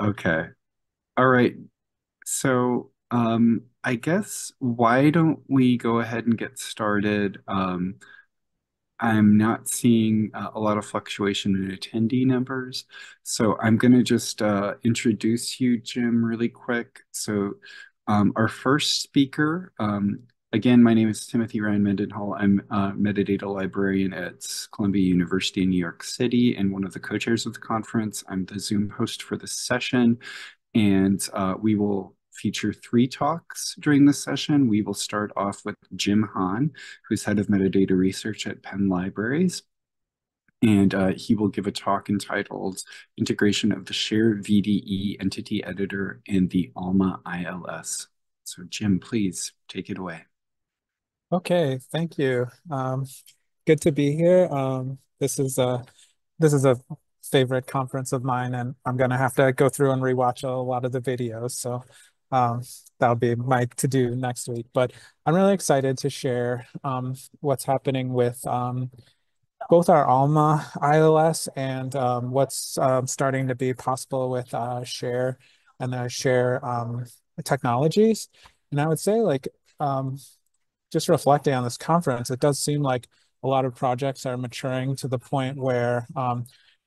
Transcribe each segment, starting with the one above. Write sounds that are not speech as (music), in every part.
Okay. All right. So, um, I guess why don't we go ahead and get started? Um, I'm not seeing uh, a lot of fluctuation in attendee numbers. So I'm going to just uh, introduce you, Jim, really quick. So um, our first speaker, um, again, my name is Timothy Ryan Mendenhall. I'm a metadata librarian at Columbia University in New York City and one of the co-chairs of the conference. I'm the Zoom host for this session, and uh, we will feature three talks during this session. We will start off with Jim Hahn, who's head of metadata research at Penn Libraries. And uh, he will give a talk entitled Integration of the Share VDE Entity Editor in the ALMA ILS. So Jim, please take it away. Okay, thank you. Um, good to be here. Um, this is a this is a favorite conference of mine, and I'm gonna have to go through and rewatch a lot of the videos. So um, that'll be my to do next week. But I'm really excited to share um, what's happening with um, both our Alma ILS and um, what's starting to be possible with uh, Share and the Share um, technologies. And I would say, like, just reflecting on this conference, it does seem like a lot of projects are maturing to the point where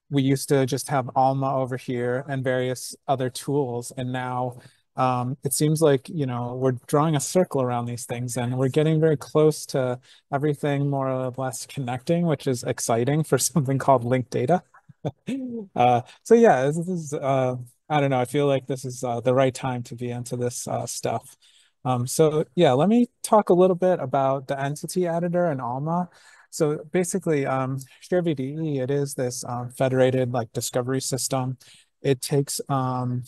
we used to just have Alma over here and various other tools, and now um, it seems like you know we're drawing a circle around these things and we're getting very close to everything more or less connecting which is exciting for (laughs) something called linked data. (laughs) Uh, so yeah this is uh, i don't know. I feel like this is uh, the right time to be into this uh, stuff um, so yeah let me talk a little bit about the entity editor and alma so basically um, ShareVDE, it is this um, federated like discovery system it takes um,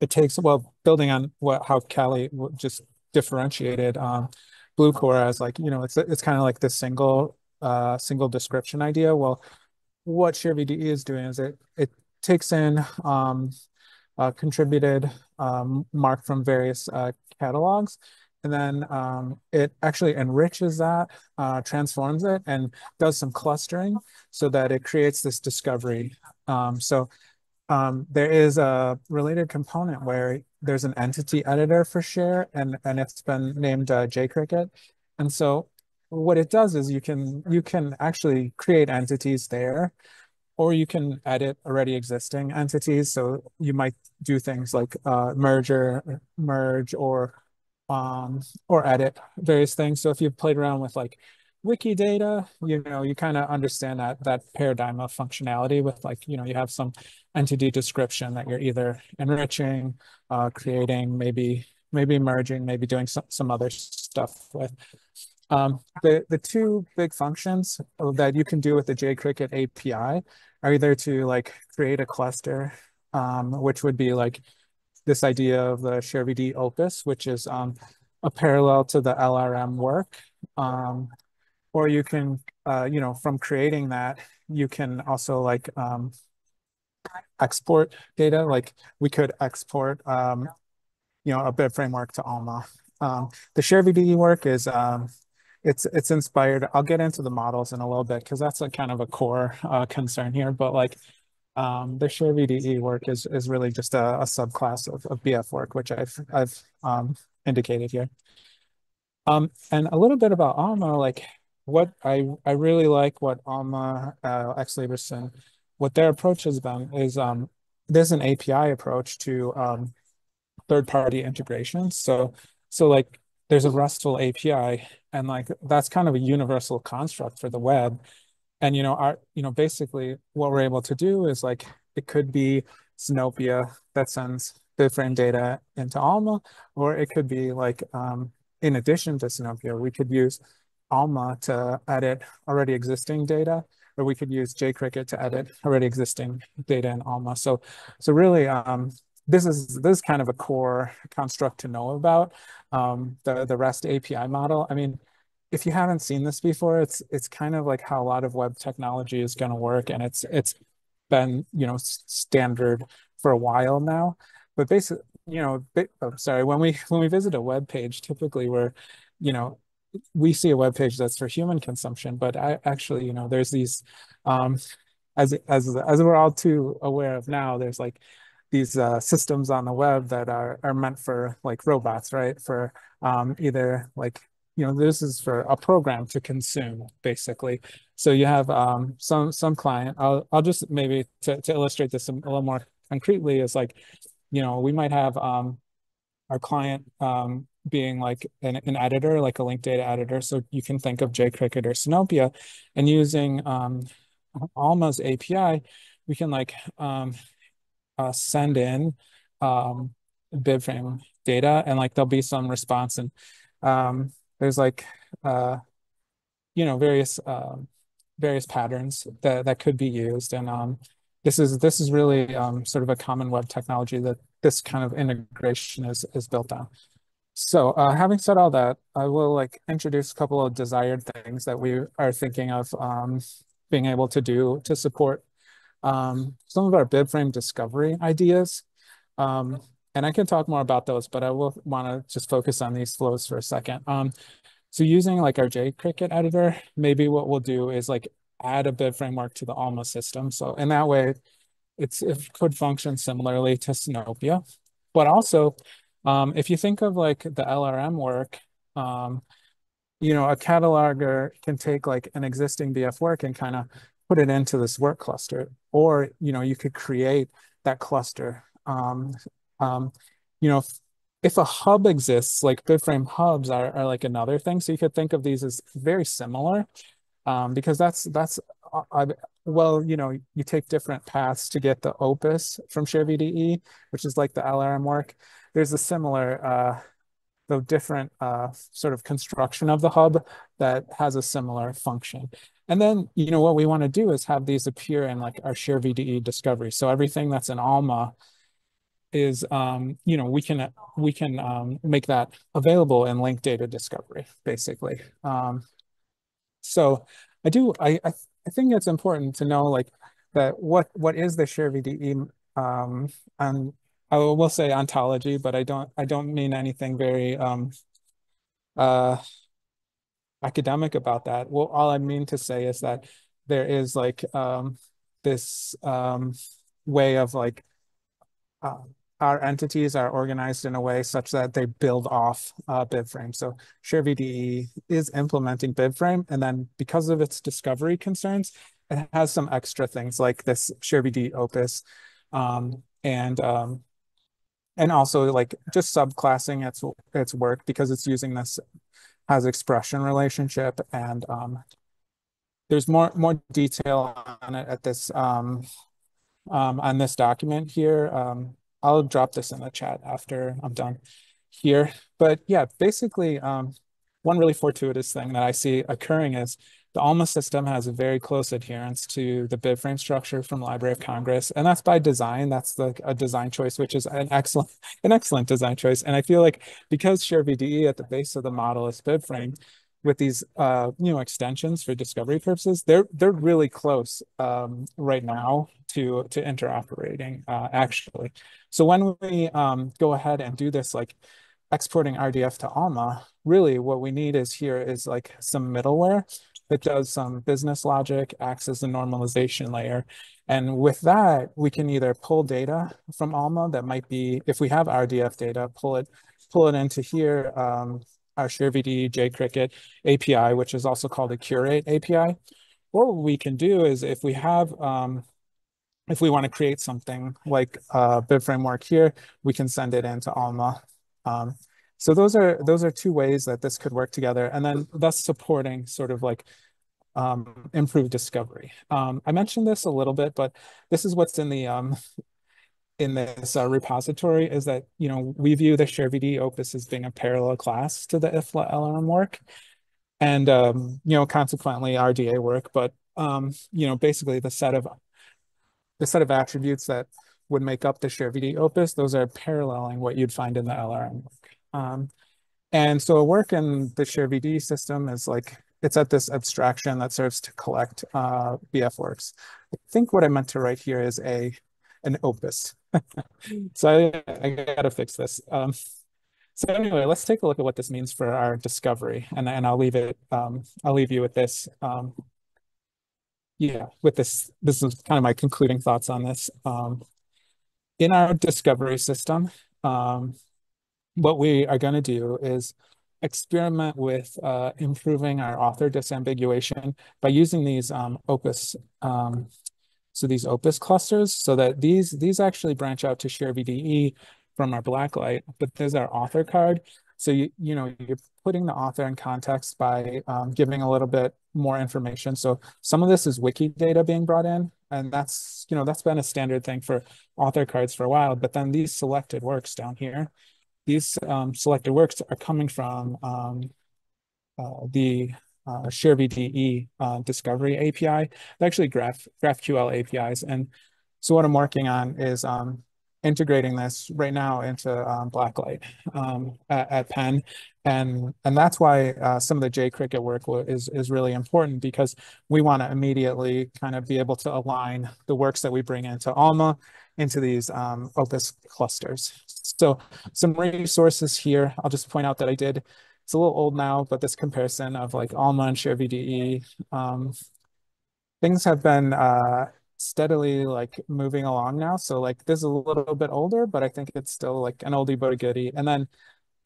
it takes well building on what how Callie just differentiated um, Bluecore as like you know it's it's kind of like this single uh, single description idea. Well, what ShareVDE is doing is it it takes in um, uh, contributed um, MARC from various uh, catalogs and then um, it actually enriches that, uh, transforms it, and does some clustering so that it creates this discovery. Um, so um, there is a related component where there's an entity editor for share and, and it's been named uh, jcricket. And so what it does is you can you can actually create entities there or you can edit already existing entities. So you might do things like uh, merger, merge, or um, or edit various things. So if you've played around with like Wikidata, you know, you kind of understand that that paradigm of functionality with like, you know, you have some entity description that you're either enriching, uh, creating, maybe maybe merging, maybe doing some, some other stuff with. Um, the, the two big functions that you can do with the jCricket API are either to like create a cluster, um, which would be like this idea of the ShareVDE opus, which is um, a parallel to the LRM work. Um, or you can, uh, you know, from creating that, you can also like um, export data. Like we could export, um, you know, a BibFrame work to Alma. Um, the ShareVDE work is, um, it's it's inspired. I'll get into the models in a little bit because that's a kind of a core uh, concern here. But like um, the ShareVDE work is is really just a, a subclass of, of BF work, which I've I've um, indicated here. Um, and a little bit about Alma, like what I, I really like what Alma, uh, Ex Libris, what their approach has been is um, there's an API approach to um, third-party integrations. So, so like there's a RESTful API, and like that's kind of a universal construct for the web. And you know, our you know basically what we're able to do is like it could be Sinopia that sends BibFrame data into Alma, or it could be like um, in addition to Sinopia, we could use Alma to edit already existing data, or we could use jCricket to edit already existing data in Alma. So, so really, um, this is this is kind of a core construct to know about um, the the REST API model. I mean, if you haven't seen this before, it's it's kind of like how a lot of web technology is going to work, and it's it's been you know standard for a while now. But basically, you know, oh, sorry, when we when we visit a web page, typically we're you know we see a web page that's for human consumption, but I actually, you know, there's these, um, as as as we're all too aware of now, there's like these uh, systems on the web that are are meant for like robots, right? For um, either like you know this is for a program to consume basically. So you have um, some some client. I'll I'll just maybe to to illustrate this a little more concretely is like you know we might have um, our client um, being like an, an editor, like a linked data editor. So you can think of JCricket or Sinopia and using um, Alma's API, we can like um, uh, send in um, BibFrame data and like there'll be some response and um, there's like uh, you know various uh, various patterns that that could be used and um, this is this is really um, sort of a common web technology that this kind of integration is is built on. So uh, having said all that, I will like introduce a couple of desired things that we are thinking of um, being able to do to support um, some of our BibFrame discovery ideas. Um, and I can talk more about those, but I will want to just focus on these flows for a second. Um, so using like our JCricket editor, maybe what we'll do is like add a BibFrame work to the Alma system. So in that way, it's it could function similarly to Sinopia, but also um, if you think of like the LRM work, um, you know, a cataloger can take like an existing BF work and kind of put it into this work cluster, or you know, you could create that cluster. Um, um, you know, if, if a hub exists, like BibFrame hubs are, are like another thing. So you could think of these as very similar, um, because that's that's uh, well, you know, you take different paths to get the opus from ShareVDE, which is like the LRM work. There's a similar, uh, though different uh, sort of construction of the hub that has a similar function. And then, you know, what we want to do is have these appear in like our share VDE discovery. So everything that's in Alma is, um, you know, we can we can um, make that available in linked data discovery, basically. Um, so I do, I, I, I think it's important to know like that what what is the ShareVDE um, and I will say ontology, but I don't I don't mean anything very um, uh, academic about that. Well, all I mean to say is that there is like um, this um, way of like uh, our entities are organized in a way such that they build off uh, BibFrame. So ShareVDE is implementing BibFrame, and then because of its discovery concerns, it has some extra things like this ShareVDE Opus, um, and um, and also like just subclassing its its work because it's using this has expression relationship, and um, there's more more detail on it at this um, um, on this document here. Um, I'll drop this in the chat after I'm done here. But yeah, basically, um, one really fortuitous thing that I see occurring is the ALMA system has a very close adherence to the BibFrame structure from Library of Congress, and that's by design. That's like a design choice, which is an excellent, (laughs) an excellent design choice. And I feel like because ShareVDE at the base of the model is BibFrame, with these uh, you know extensions for discovery purposes, they're they're really close um, right now to to interoperating uh, actually. So when we um, go ahead and do this like exporting RDF to Alma, really what we need is here is like some middleware that does some business logic, acts as a normalization layer. And with that, we can either pull data from Alma that might be, if we have RDF data, pull it, pull it into here, um, our ShareVDE JCricket API, which is also called a Curate API. Or what we can do is if we have, um, if we want to create something like a BibFrame work here, we can send it into Alma. Um, so those are those are two ways that this could work together, and then thus supporting sort of like um, improved discovery. Um, I mentioned this a little bit, but this is what's in the um, in this uh, repository is that, you know, we view the ShareVDE Opus as being a parallel class to the IFLA LRM work and, um, you know, consequently RDA work, but, um, you know, basically the set of the set of attributes that would make up the ShareVDE Opus, those are paralleling what you'd find in the LRM work. Um, and so a work in the ShareVDE system is like, it's at this abstraction that serves to collect uh, BF works. I think what I meant to write here is a an opus. (laughs) so I, I gotta fix this. Um, so anyway, let's take a look at what this means for our discovery, and and I'll leave it. Um, I'll leave you with this. Um, yeah, with this. This is kind of my concluding thoughts on this. Um, in our discovery system, um, what we are going to do is experiment with uh, improving our author disambiguation by using these um, opus um, so these opus clusters so that these these actually branch out to share VDE from our blacklight but there's our author card. So you you know you're putting the author in context by um, giving a little bit more information. So some of this is wiki data being brought in and that's you know that's been a standard thing for author cards for a while but then these selected works down here these um, selected works are coming from um, uh, the uh, ShareVDE uh, discovery API, actually Graph, GraphQL APIs. And so what I'm working on is um, integrating this right now into um, Blacklight um, at, at, Penn. And, and that's why uh, some of the JCricket work is, is really important because we want to immediately kind of be able to align the works that we bring into Alma into these um, Opus clusters. So some resources here, I'll just point out that I did, it's a little old now, but this comparison of like Alma and ShareVDE, um, things have been uh, steadily like moving along now. So like this is a little bit older, but I think it's still like an oldie but a goodie. And then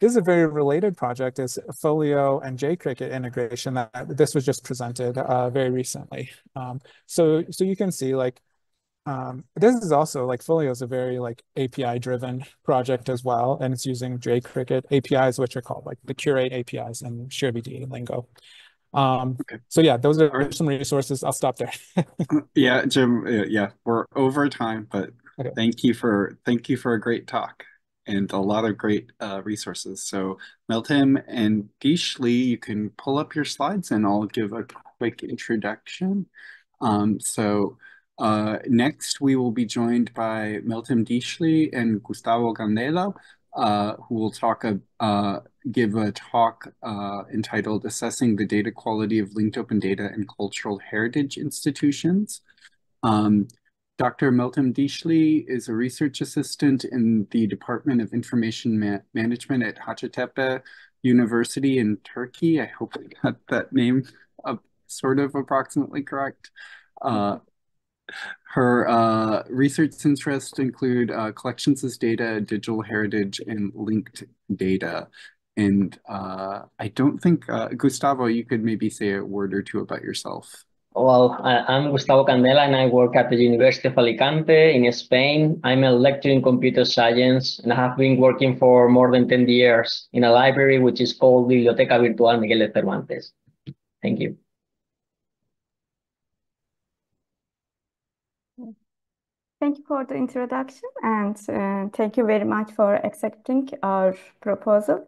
this is a very related project is Folio and JCricket integration that this was just presented uh, very recently. Um, so, so you can see like um, this is also like Folio is a very like API driven project as well. And it's using JCricket APIs, which are called like the Curate APIs and ShareVDE lingo. Um, okay. So yeah, those are right. some resources. I'll stop there. (laughs) yeah, Jim. Yeah, we're over time, but okay. thank you for thank you for a great talk and a lot of great uh, resources. So Meltem and Dishli, you can pull up your slides and I'll give a quick introduction. Um, so uh, next, we will be joined by Meltem Dishli and Gustavo Candela, uh, who will talk, uh, give a talk uh, entitled Assessing the Data Quality of Linked Open Data and Cultural Heritage Institutions. Um, Dr. Meltem Dishli is a research assistant in the Department of Information Ma Management at Hacettepe University in Turkey. I hope I got that name sort of approximately correct. Uh, her uh, research interests include uh, collections as data, digital heritage, and linked data. And uh, I don't think, uh, Gustavo, you could maybe say a word or two about yourself. Well, I'm Gustavo Candela and I work at the University of Alicante in Spain. I'm a lecturer in computer science and I have been working for more than 10 years in a library which is called Biblioteca Virtual Miguel de Cervantes. Thank you. Thank you for the introduction and uh, thank you very much for accepting our proposal.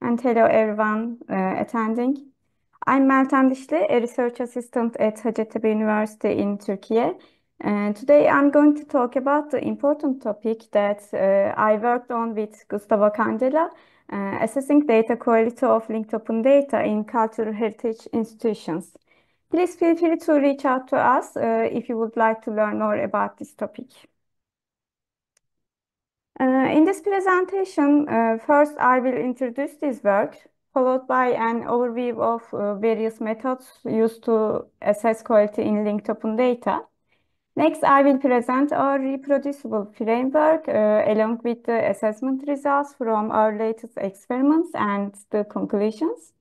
And hello everyone uh, attending. I'm Meltem Dishli, a research assistant at Hacettepe University in Turkey. Uh, today I'm going to talk about the important topic that uh, I worked on with Gustavo Candela, uh, assessing data quality of linked open data in cultural heritage institutions. Please feel free to reach out to us uh, if you would like to learn more about this topic. Uh, in this presentation, uh, first I will introduce this work, followed by an overview of uh, various methods used to assess quality in linked open data. Next, I will present our reproducible framework uh, along with the assessment results from our latest experiments and the conclusions.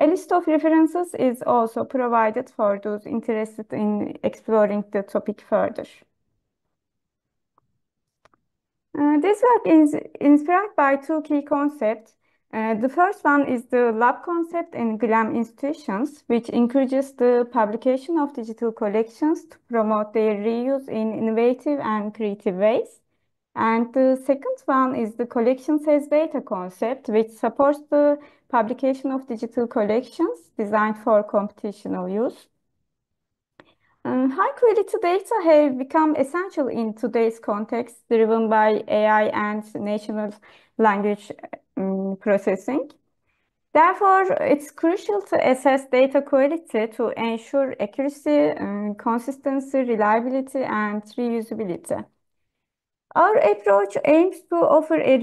A list of references is also provided for those interested in exploring the topic further. Uh, this work is inspired by two key concepts. Uh, the first one is the lab concept in GLAM institutions, which encourages the publication of digital collections to promote their reuse in innovative and creative ways. And the second one is the collections as data concept, which supports the publication of digital collections designed for computational use. Uh, high quality data have become essential in today's context, driven by AI and natural language um, processing. Therefore, it's crucial to assess data quality to ensure accuracy, uh, consistency, reliability, and reusability. Our approach aims to offer a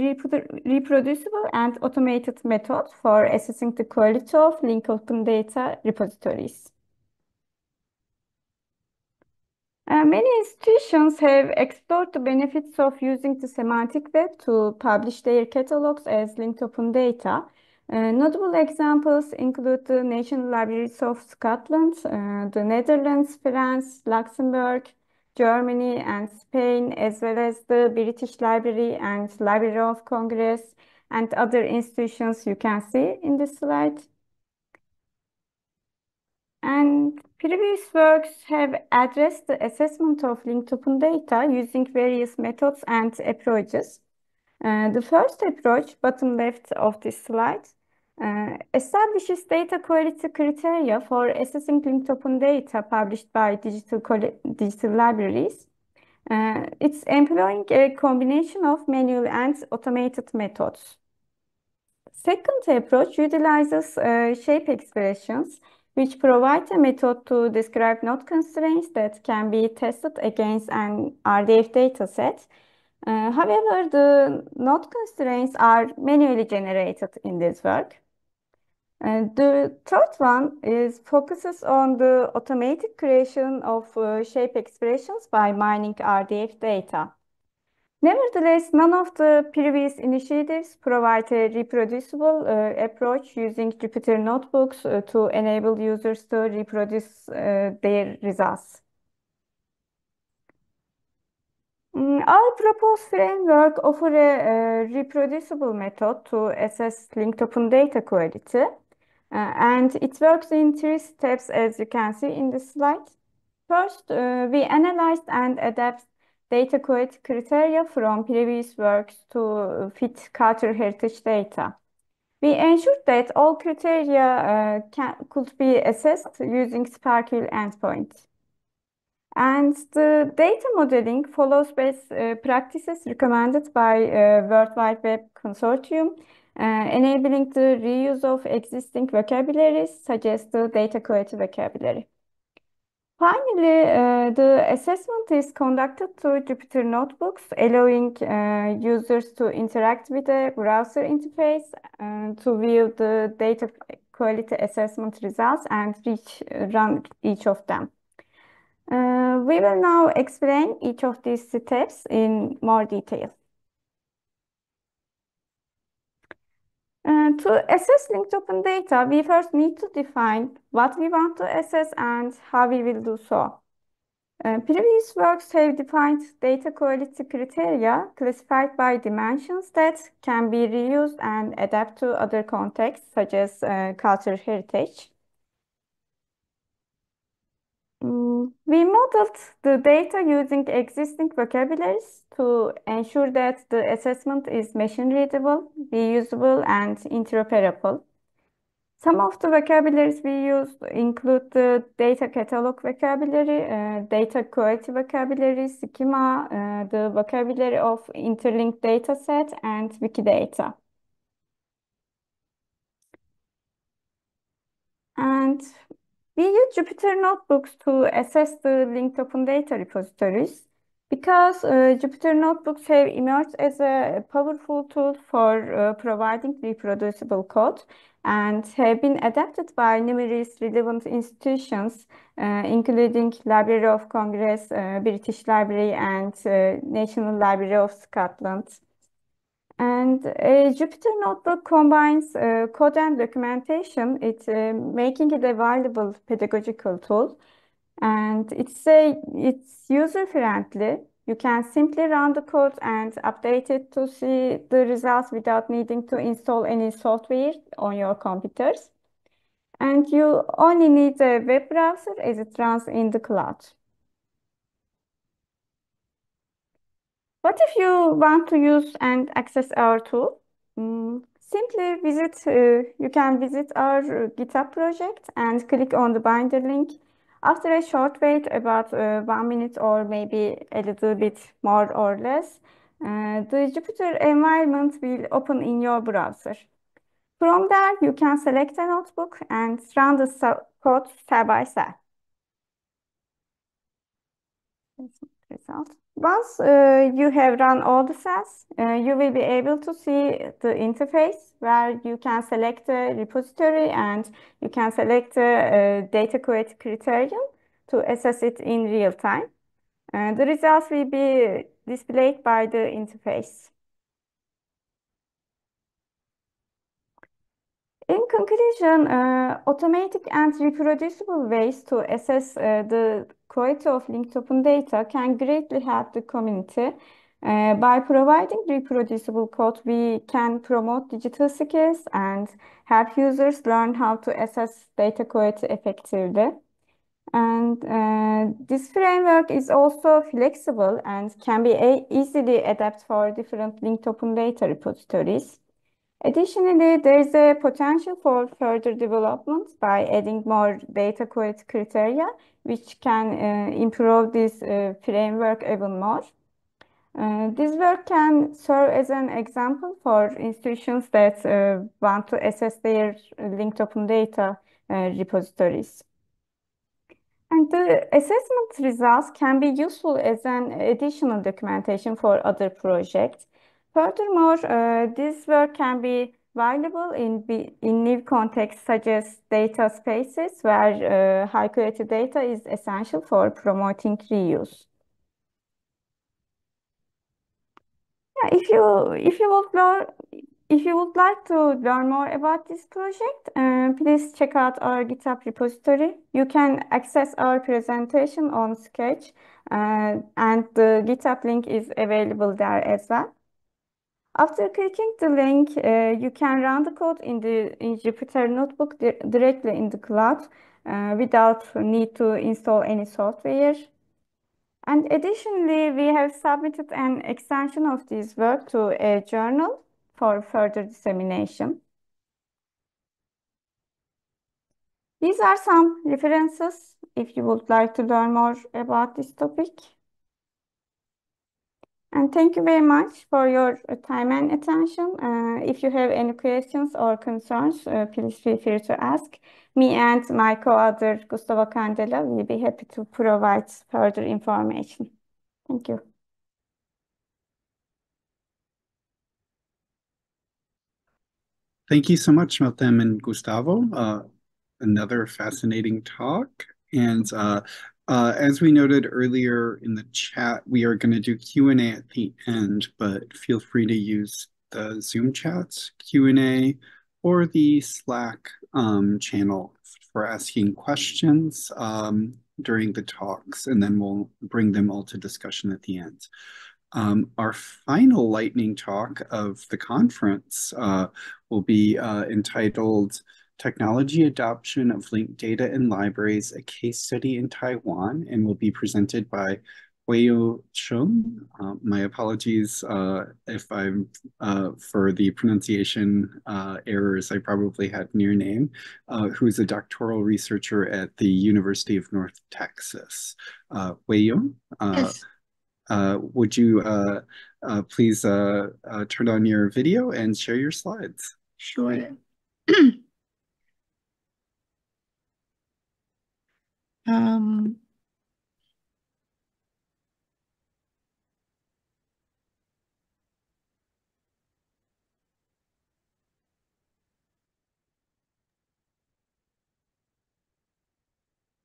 reproducible and automated method for assessing the quality of linked open data repositories. Uh, many institutions have explored the benefits of using the semantic web to publish their catalogs as linked open data. Uh, notable examples include the National Libraries of Scotland, uh, the Netherlands, France, Luxembourg, Germany, and Spain, as well as the British Library and Library of Congress, and other institutions you can see in this slide. And previous works have addressed the assessment of linked open data using various methods and approaches. Uh, the first approach, bottom left of this slide, uh, establishes data quality criteria for assessing linked open data published by digital, digital libraries. Uh, it's employing a combination of manual and automated methods. Second approach utilizes uh, shape expressions which provide a method to describe node constraints that can be tested against an RDF dataset. Uh, however, the node constraints are manually generated in this work. And the third one is focuses on the automatic creation of uh, shape expressions by mining RDF data. Nevertheless, none of the previous initiatives provide a reproducible uh, approach using Jupyter notebooks uh, to enable users to reproduce uh, their results. Mm, our proposed framework offers a, a, reproducible method to assess linked open data quality. Uh, and it works in three steps, as you can see in the slide. First, uh, we analyzed and adapted data quality criteria from previous works to fit cultural heritage data. We ensured that all criteria uh, can, could be assessed using SPARQL endpoint. And the data modeling follows best uh, practices recommended by uh, World Wide Web Consortium, uh, enabling the reuse of existing vocabularies, such as the data quality vocabulary. Finally, uh, the assessment is conducted through Jupyter Notebooks, allowing uh, users to interact with the browser interface uh, to view the data quality assessment results and reach, run each of them. We will now explain each of these steps in more detail. Uh, to assess linked open data, we first need to define what we want to assess and how we will do so. Uh, previous works have defined data quality criteria classified by dimensions that can be reused and adapted to other contexts, such as uh, cultural heritage. Mm, we modeled the data using existing vocabularies to ensure that the assessment is machine readable, reusable, and interoperable. Some of the vocabularies we used include the data catalog vocabulary, uh, data quality vocabulary, schema, uh, the vocabulary of interlinked dataset, and Wikidata. And we use Jupyter Notebooks to assess the linked open data repositories because uh, Jupyter Notebooks have emerged as a powerful tool for uh, providing reproducible code and have been adapted by numerous relevant institutions, uh, including Library of Congress, uh, British Library, and uh, National Library of Scotland. And a Jupyter Notebook combines uh, code and documentation. It's uh, making it a valuable pedagogical tool. And it's a, it's user friendly. You can simply run the code and update it to see the results without needing to install any software on your computers. And you only need a web browser as it runs in the cloud. What if you want to use and access our tool? Mm, simply visit, uh, you can visit our GitHub project and click on the binder link. After a short wait, about uh, one minute or maybe a little bit more or less, uh, the Jupyter environment will open in your browser. From there, you can select a notebook and run the code step by step. Result. Once uh, you have run all the cells, uh, you will be able to see the interface where you can select a repository and you can select a, a data quality criterion to assess it in real time. Uh, the results will be displayed by the interface. In conclusion, uh, automatic and reproducible ways to assess uh, the quality of linked open data can greatly help the community. Uh, by providing reproducible code, we can promote digital skills and help users learn how to assess data quality effectively. And uh, this framework is also flexible and can be easily adapted for different linked open data repositories. Additionally, there is a potential for further development by adding more data quality criteria, which can uh, improve this uh, framework even more. Uh, this work can serve as an example for institutions that uh, want to assess their linked open data uh, repositories. And the assessment results can be useful as an additional documentation for other projects. Furthermore, uh, this work can be valuable in, in new contexts such as data spaces where uh, high quality data is essential for promoting reuse. Yeah, if you if you would learn if you would like to learn more about this project, uh, please check out our GitHub repository. You can access our presentation on Sched, uh, and the GitHub link is available there as well. After clicking the link, uh, you can run the code in the in Jupyter Notebook di directly in the cloud uh, without need to install any software. And additionally, we have submitted an extension of this work to a journal for further dissemination. These are some references if you would like to learn more about this topic. And thank you very much for your uh, time and attention. Uh, if you have any questions or concerns, uh, please feel free to ask. Me and my co-author Gustavo Candela will be happy to provide further information. Thank you. Thank you so much, Meltem and Gustavo. Uh, another fascinating talk. And uh, as we noted earlier in the chat, we are going to do Q&A at the end, but feel free to use the Zoom chats, Q&A, or the Slack um, channel for asking questions um, during the talks, and then we'll bring them all to discussion at the end. Um, our final lightning talk of the conference uh, will be uh, entitled Technology Adoption of Linked Data in Libraries, a Case Study in Taiwan, and will be presented by Huiyu Chung. Uh, my apologies uh, if I'm uh, for the pronunciation uh, errors I probably had in your name, uh, who's a doctoral researcher at the University of North Texas. Uh, Huiyu, yes. would you please turn on your video and share your slides? Sure. (clears throat) Um,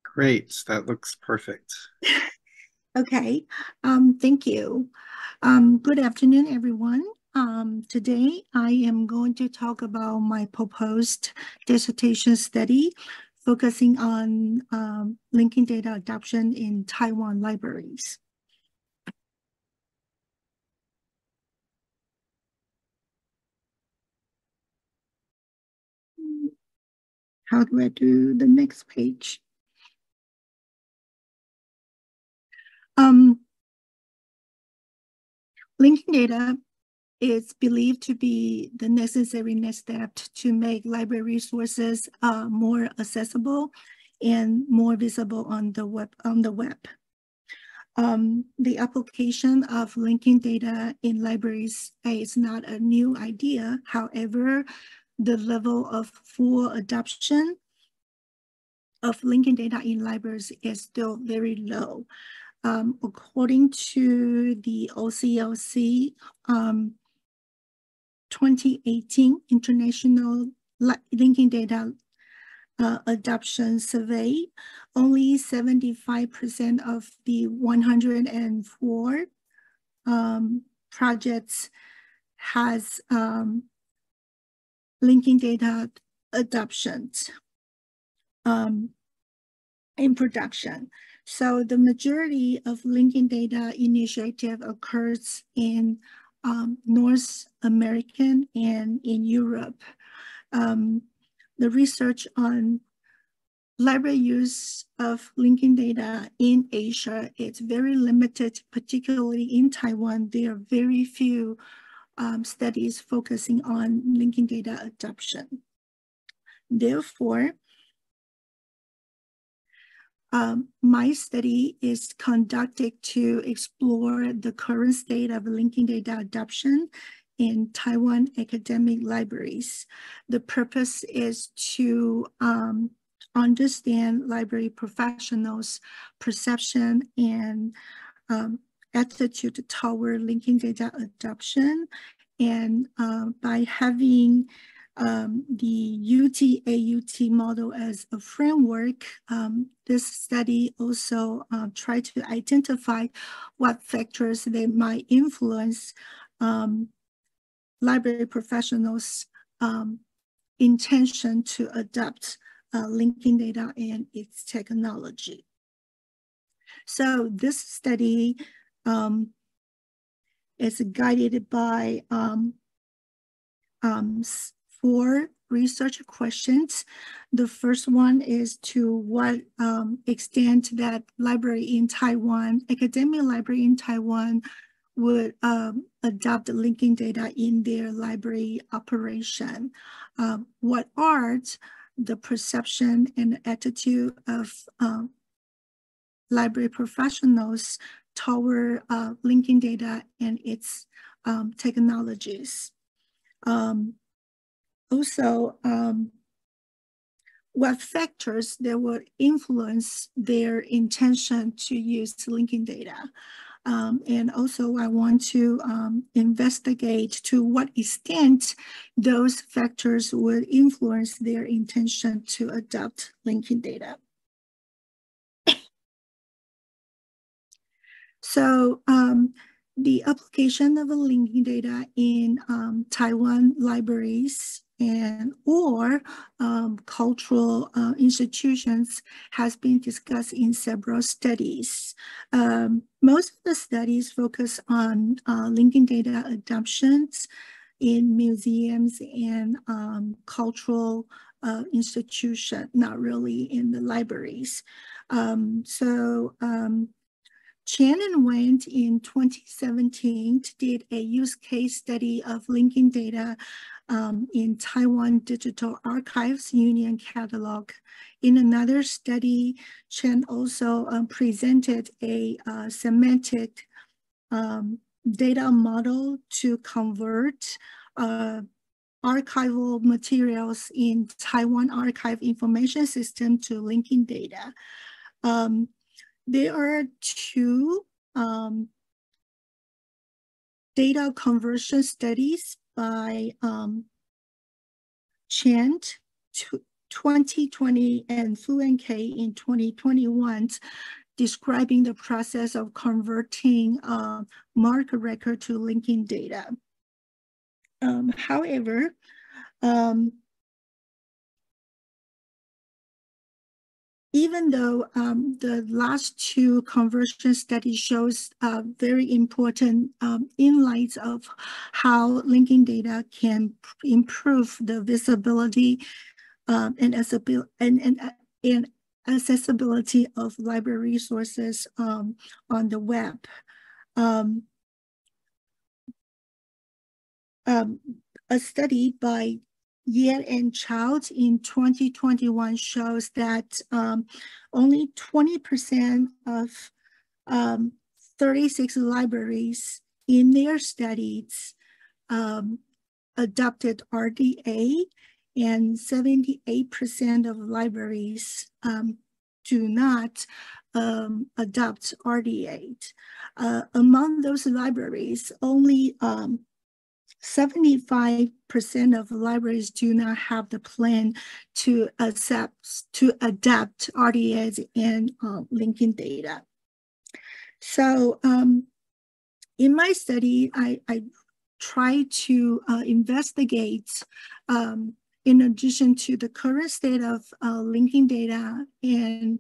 Great, that looks perfect. okay, um, thank you. Um, good afternoon, everyone. Um, today, I am going to talk about my proposed dissertation study focusing on um, linking data adoption in Taiwan libraries. How do I do the next page? Um, linking data is believed to be the necessary next step to make library resources uh, more accessible and more visible on the web. On the web. Um, the application of linking data in libraries is not a new idea. However, the level of full adoption of linking data in libraries is still very low. Um, according to the OCLC um, 2018 International Linking Data uh, adoption survey, only 75% of the 104 um, projects has um, linking data adoptions um, in production. So the majority of linking data initiative occurs in um, North American and in Europe. Um, the research on library use of linking data in Asia is very limited, particularly in Taiwan. There are very few um, studies focusing on linking data adoption. Therefore, um, my study is conducted to explore the current state of linking data adoption in Taiwan academic libraries. The purpose is to um, understand library professionals' perception and um, attitude toward linking data adoption. And uh, by having um, the UT-AUT model as a framework, um, this study also uh, tried to identify what factors they might influence um, library professionals' um, intention to adopt uh, linking data and its technology. So this study um, is guided by um, um, four research questions. The first one is to what um, extent that library in Taiwan, academic library in Taiwan would um, adopt linking data in their library operation. Um, what art the perception and attitude of um, library professionals toward uh, linking data and its um, technologies. Um, also, um, what factors that would influence their intention to use linking data. Um, and also I want to um, investigate to what extent those factors would influence their intention to adopt linking data. (coughs) so um, the application of linking data in um, Taiwan libraries and or um, cultural uh, institutions has been discussed in several studies. Um, most of the studies focus on uh, linking data adoptions in museums and um, cultural uh, institutions, not really in the libraries. Um, so um, Chen and in 2017 to did a use case study of linking data um, in Taiwan Digital Archives Union Catalog. In another study, Chen also um, presented a uh, semantic um, data model to convert uh, archival materials in Taiwan Archive Information System to linking data. Um, there are two um, data conversion studies by um, Chant 2020 and Fu and K in 2021 describing the process of converting uh, MARC record to linking data. Um, however, um, even though um, the last two conversion studies shows uh, very important um, insights of how linking data can improve the visibility um, and, and, and, and, accessibility of library resources um, on the web. Um, um, a study by Ye and Child in 2021 shows that um, only 20% of um, 36 libraries in their studies um, adopted RDA and 78% of libraries um, do not um, adopt RDA. Uh, among those libraries, only um, 75% of libraries do not have the plan to accept, to adapt RDS and uh, linking data. So um, in my study, I, I try to uh, investigate um, in addition to the current state of uh, linking data and,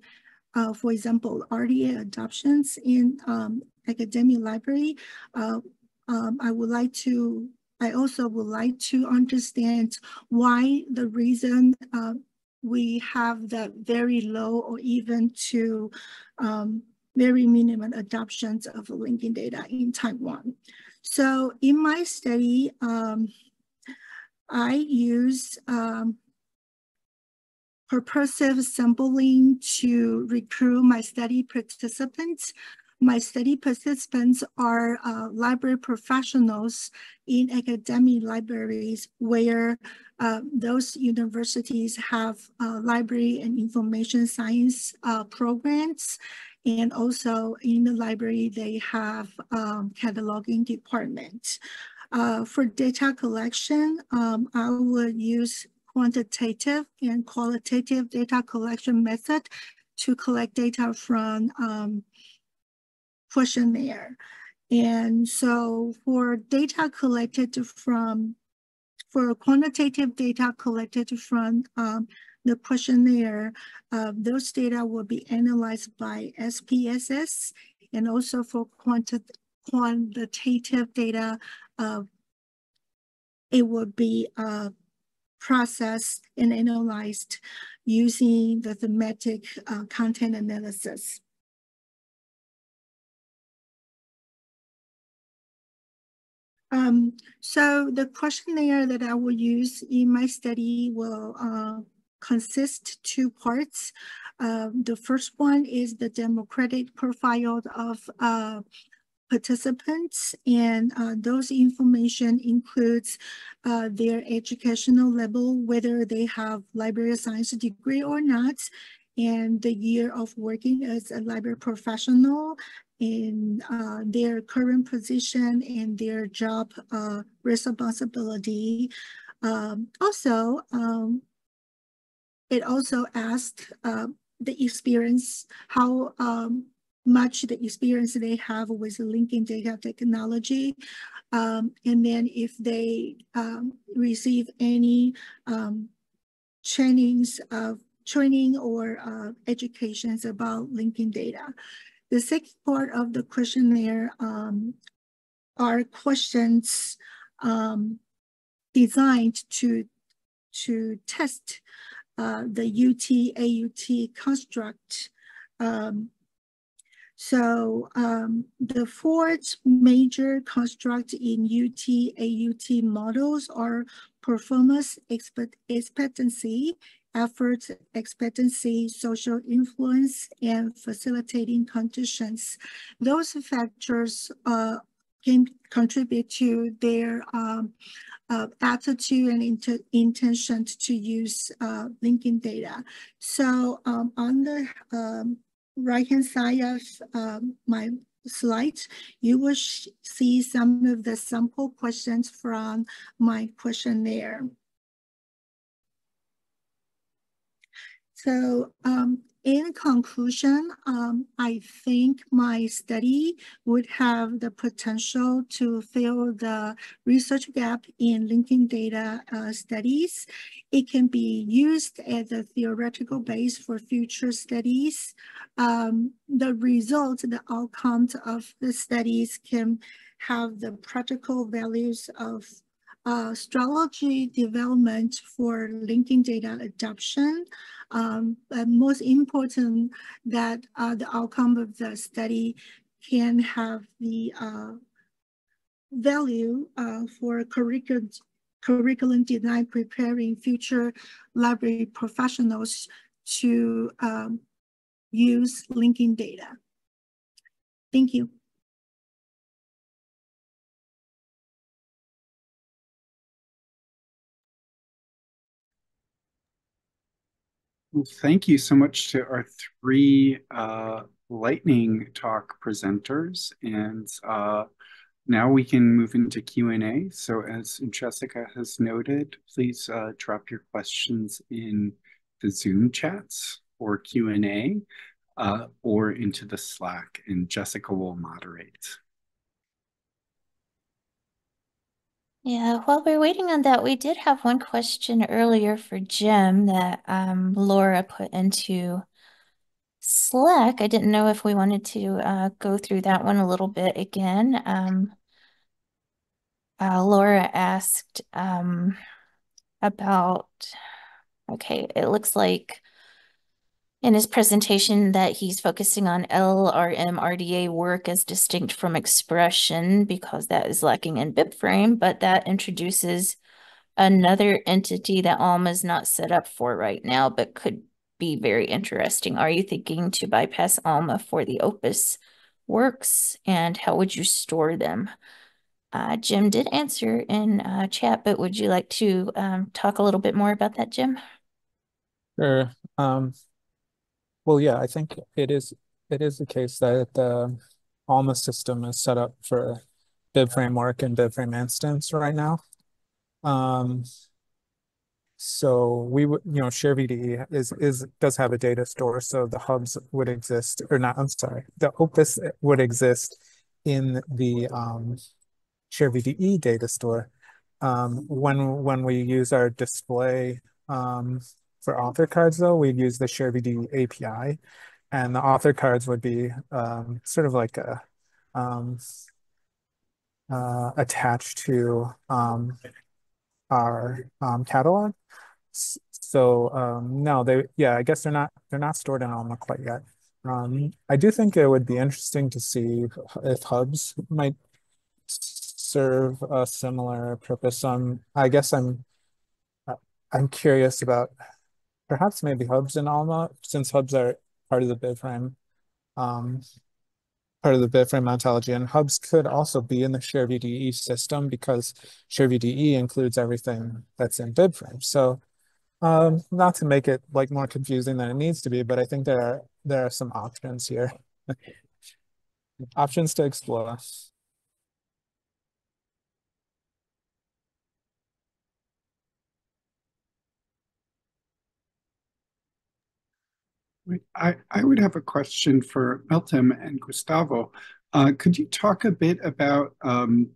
uh, for example, RDA adoptions in um, academic library, uh, um, I would like to, I also would like to understand why the reason uh, we have that very low or even to um, very minimum adoptions of linking data in Taiwan. So in my study, um, I use um, purposive sampling to recruit my study participants. My study participants are uh, library professionals in academic libraries where uh, those universities have uh, library and information science uh, programs and also in the library, they have um, cataloging department. Uh, for data collection, um, I would use quantitative and qualitative data collection method to collect data from um, questionnaire. And so for data collected from, for quantitative data collected from um, the questionnaire, uh, those data will be analyzed by SPSS and also for quanti quantitative data, uh, it will be uh, processed and analyzed using the thematic uh, content analysis. Um, so the questionnaire that I will use in my study will uh, consist two parts. Uh, the first one is the democratic profile of uh, participants and uh, those information includes uh, their educational level, whether they have library science degree or not, and the year of working as a library professional in uh, their current position and their job uh, responsibility. Um, also, um, it also asked uh, the experience, how um, much the experience they have with linking data technology. Um, and then if they um, receive any um, trainings of training or uh, educations about linking data. The second part of the questionnaire um, are questions um, designed to, to test uh, the UT AUT construct. Um, so um, the fourth major construct in UT AUT models are performance expectancy, effort expectancy, social influence, and facilitating conditions. Those factors uh, can contribute to their um, uh, attitude and int intention to use uh, linking data. So um, on the um, right-hand side of um, my slides, you will see some of the sample questions from my questionnaire. So um, in conclusion, um, I think my study would have the potential to fill the research gap in linking data uh, studies. It can be used as a theoretical base for future studies. Um, the results, the outcomes of the studies can have the practical values of uh, strategy development for linking data adoption, um, most important that uh, the outcome of the study can have the uh, value uh, for curriculum, curriculum design preparing future library professionals to um, use linking data. Thank you. Well, thank you so much to our three uh, lightning talk presenters. And uh, now we can move into Q&A. So as Jessica has noted, please uh, drop your questions in the Zoom chats or Q&A uh, or into the Slack and Jessica will moderate. Yeah, while we're waiting on that, we did have one question earlier for Jim that um, Laura put into Slack. I didn't know if we wanted to uh, go through that one a little bit again. Um, uh, Laura asked um, about, okay, it looks like in his presentation that he's focusing on LRM RDA work as distinct from expression because that is lacking in BibFrame, but that introduces another entity that ALMA is not set up for right now, but could be very interesting. Are you thinking to bypass ALMA for the Opus works and how would you store them? Uh, Jim did answer in uh, chat, but would you like to um, talk a little bit more about that, Jim? Sure. Um, well, yeah, I think it is it is the case that the ALMA system is set up for BibFrame work and BibFrame instance right now. Um, so we would, you know, ShareVDE is is does have a data store, so the hubs would exist, or not. I'm sorry, the Opus would exist in the um, ShareVDE data store. Um, when when we use our display um, for author cards, though, we'd use the ShareVDE API, and the author cards would be um, sort of like a um, uh, attached to um, our um, catalog. So um, no, they yeah, I guess they're not they're not stored in Alma quite yet. Um, I do think it would be interesting to see if hubs might serve a similar purpose. Um, I guess I'm I'm curious about perhaps maybe hubs in Alma, since hubs are part of the BibFrame, um, part of the BibFrame ontology, and hubs could also be in the ShareVDE system because ShareVDE includes everything that's in BibFrame. So um, not to make it like more confusing than it needs to be, but I think there are there are some options here. (laughs) options to explore. I, I would have a question for Meltem and Gustavo. Uh, could you talk a bit about um,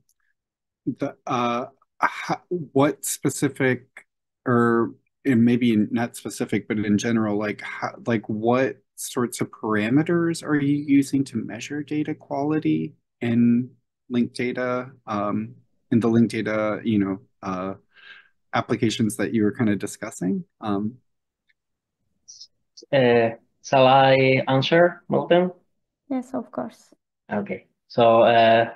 the uh, how, what specific or maybe not specific, but in general, like how, like what sorts of parameters are you using to measure data quality in linked data um, in the linked data, you know, uh, applications that you were kind of discussing? Um, uh, shall I answer, Meltem? Yes, of course. Okay. So, uh,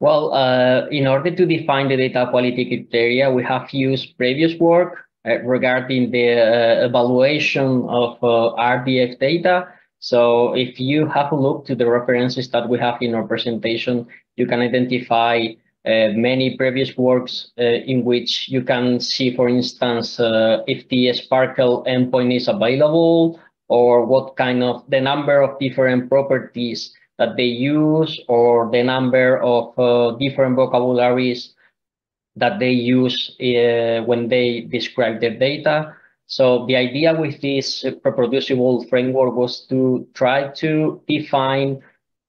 well, uh, in order to define the data quality criteria, we have used previous work uh, regarding the uh, evaluation of uh, RDF data. So if you have a look to the references that we have in our presentation, you can identify uh, many previous works uh, in which you can see, for instance, uh, if the SPARQL endpoint is available or what kind of the number of different properties that they use or the number of uh, different vocabularies that they use uh, when they describe their data. So the idea with this reproducible framework was to try to define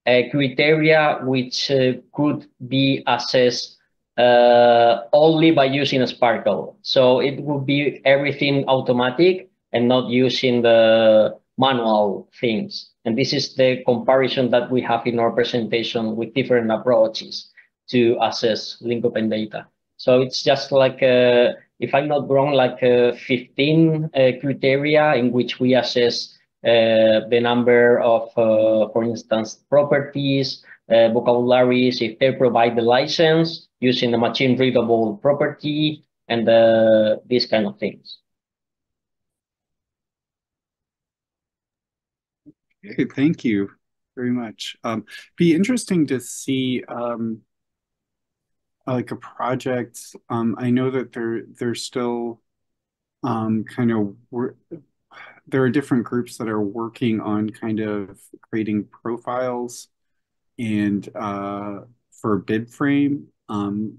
a criteria which uh, could be assessed uh, only by using a SPARQL. So it would be everything automatic and not using the manual things. And this is the comparison that we have in our presentation with different approaches to assess link open data. So it's just like, uh, if I'm not wrong, like uh, 15 uh, criteria in which we assess uh, the number of, uh, for instance, properties, uh, vocabularies, if they provide the license using the machine readable property and these kind of things. Thank you very much. Um, be interesting to see um, like a project. Um, I know that they're they're still um, kind of there are different groups that are working on kind of creating profiles and uh, for BibFrame, um,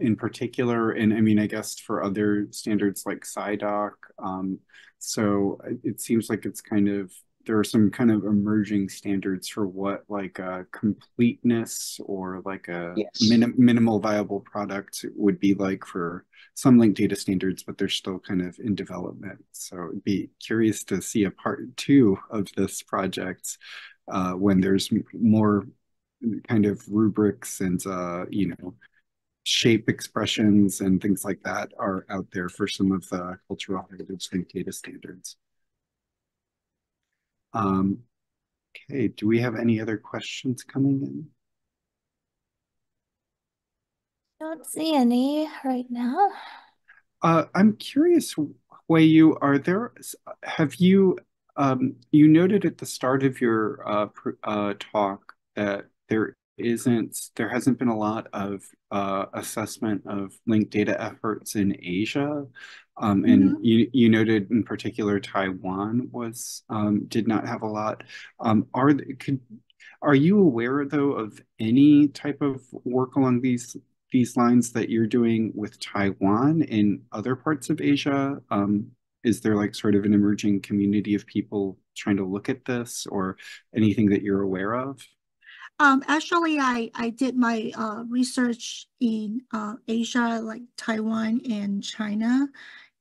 in particular, and I mean, I guess for other standards like CIDOC. Um, so it seems like it's kind of there are some kind of emerging standards for what like a completeness or like a Yes. minim minimal viable product would be like for some linked data standards, but they're still kind of in development. So I'd be curious to see a part two of this project uh, when there's more kind of rubrics and uh, you know shape expressions and things like that are out there for some of the cultural heritage linked data standards. Um, okay, do we have any other questions coming in? Don't see any right now. Uh, I'm curious, Wei Yu, are there, have you, um, you noted at the start of your uh, pr- uh, talk that there isn't, there hasn't been a lot of uh, assessment of linked data efforts in Asia. Um, and you, you noted in particular Taiwan was, um, did not have a lot. Um, are, could, are you aware though of any type of work along these these lines that you're doing with Taiwan and other parts of Asia? Um, is there like sort of an emerging community of people trying to look at this or anything that you're aware of? Um, actually, I, I did my uh, research in uh, Asia, like Taiwan and China.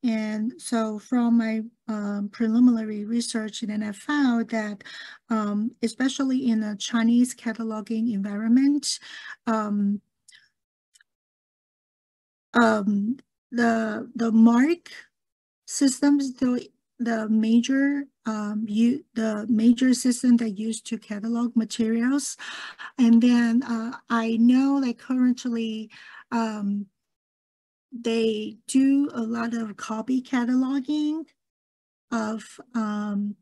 And so from my um, preliminary research, then I found that um, especially in a Chinese cataloging environment, um, um, the the MARC systems, the the major um, you the major system that used to catalog materials, and then uh, I know that currently um, they do a lot of copy cataloging of um,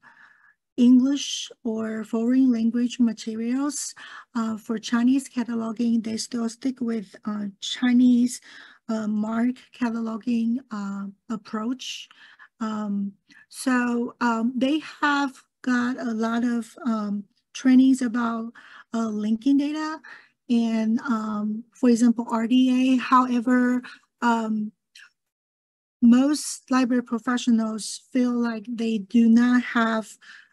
English or foreign language materials. Uh, for Chinese cataloging, they still stick with uh, Chinese uh, MARC cataloging uh, approach. Um, so um, they have got a lot of um, trainings about uh, linking data and um, for example, RDA. However, um, most library professionals feel like they do not have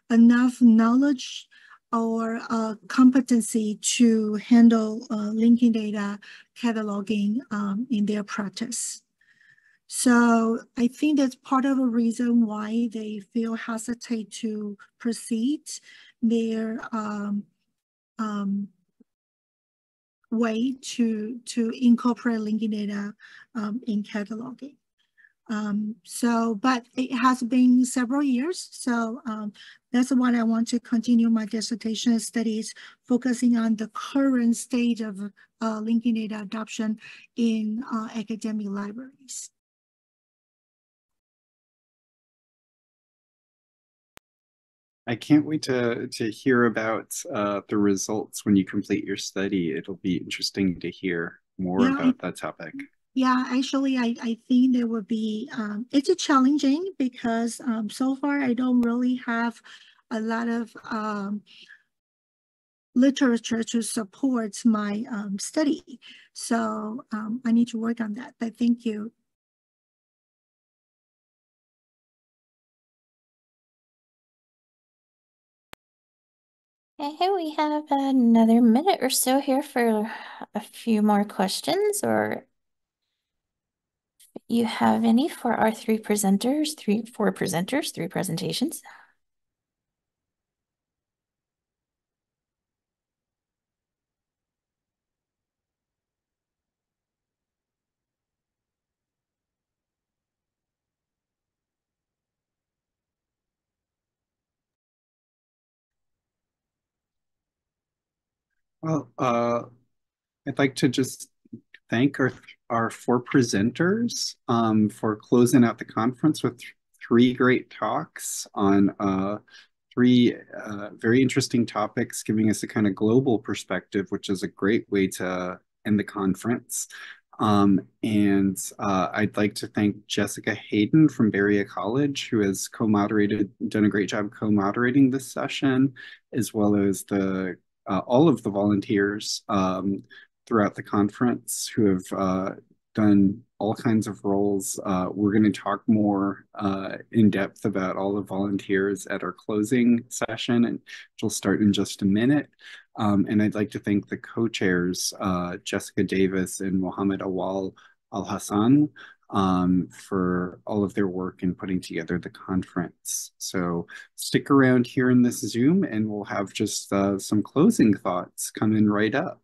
enough knowledge or uh, competency to handle uh, linking data cataloging um, in their practice. So I think that's part of a reason why they feel hesitate to proceed their um, um, way to, to incorporate linking data um, in cataloging. Um, so, but it has been several years. So um, that's what I want to continue my dissertation studies, focusing on the current stage of uh, linking data adoption in uh, academic libraries. I can't wait to to hear about uh, the results when you complete your study. It'll be interesting to hear more Yeah, about that topic. Yeah, actually, I, I think there will be, um, it's a challenging because um, so far I don't really have a lot of um, literature to support my um, study. So um, I need to work on that, but thank you. Okay, we have another minute or so here for a few more questions, or you have any for our three presenters, three, four presenters, three presentations. Well, uh, I'd like to just thank our our four presenters um, for closing out the conference with th three great talks on uh, three uh, very interesting topics, giving us a kind of global perspective, which is a great way to end the conference. Um, and uh, I'd like to thank Jessica Hayden from Berea College, who has co-moderated, done a great job co-moderating this session, as well as the uh, all of the volunteers um, throughout the conference who have uh, done all kinds of roles. Uh, we're going to talk more uh, in depth about all the volunteers at our closing session, and which will start in just a minute. Um, and I'd like to thank the co-chairs, uh, Jessica Davis and Mohammed Awal Al-Hassan, um, for all of their work in putting together the conference. So stick around here in this Zoom and we'll have just uh, some closing thoughts coming right up.